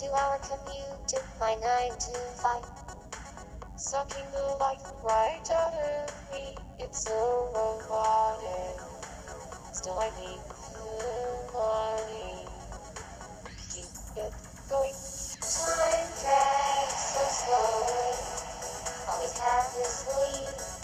two-hour commute to my nine-to-five. Sucking the life right out of me, it's so robotic. Still I need the money. Keep it going. Time drags so slowly. Always have this lead.